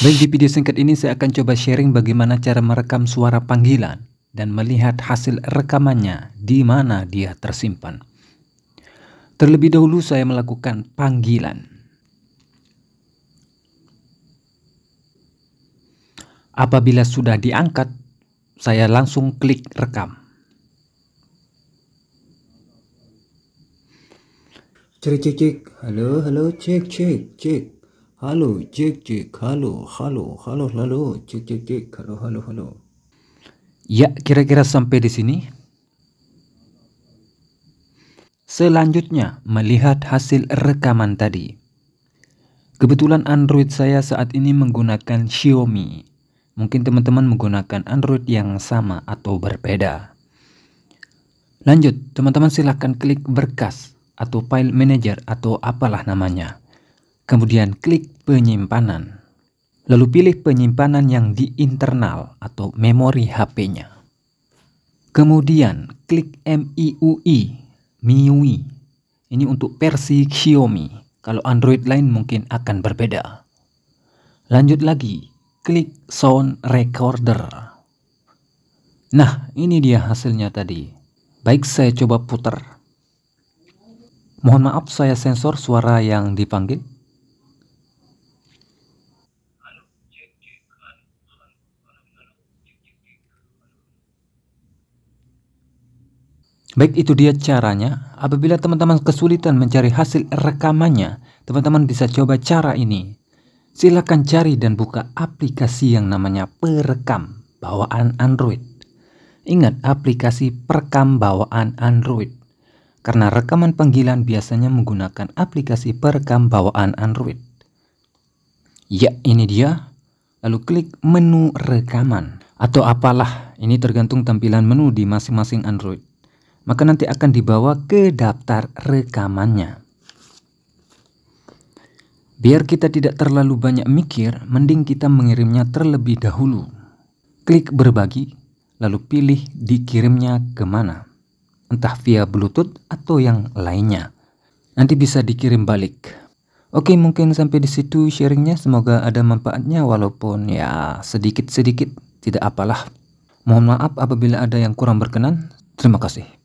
Baik di video singkat ini saya akan coba sharing bagaimana cara merekam suara panggilan dan melihat hasil rekamannya di mana dia tersimpan. Terlebih dahulu saya melakukan panggilan. Apabila sudah diangkat, saya langsung klik rekam. Cek cek cek, halo halo cek cek cek. Halo, cek cek, halo, halo, halo, halo, cek cek cek, halo, halo, halo. Ya, kira-kira sampai di sini. Selanjutnya, melihat hasil rekaman tadi. Kebetulan Android saya saat ini menggunakan Xiaomi. Mungkin teman-teman menggunakan Android yang sama atau berbeda. Lanjut, teman-teman silahkan klik berkas atau file manager atau apalah namanya Kemudian klik penyimpanan. Lalu pilih penyimpanan yang di internal atau memori HP-nya. Kemudian klik MIUI, MIUI. Ini untuk versi Xiaomi. Kalau Android lain mungkin akan berbeda. Lanjut lagi, klik sound recorder. Nah, ini dia hasilnya tadi. Baik, saya coba putar. Mohon maaf saya sensor suara yang dipanggil. Baik itu dia caranya. Apabila teman-teman kesulitan mencari hasil rekamannya, teman-teman bisa coba cara ini. Silakan cari dan buka aplikasi yang namanya perekam bawaan Android. Ingat aplikasi perekam bawaan Android. Karena rekaman panggilan biasanya menggunakan aplikasi perekam bawaan Android. Ya, ini dia. Lalu klik menu rekaman atau apalah. Ini tergantung tampilan menu di masing-masing Android maka nanti akan dibawa ke daftar rekamannya. Biar kita tidak terlalu banyak mikir, mending kita mengirimnya terlebih dahulu. Klik berbagi, lalu pilih dikirimnya ke mana. Entah via bluetooth atau yang lainnya. Nanti bisa dikirim balik. Oke mungkin sampai di situ sharingnya semoga ada manfaatnya walaupun ya sedikit-sedikit tidak apalah. Mohon maaf apabila ada yang kurang berkenan. Terima kasih.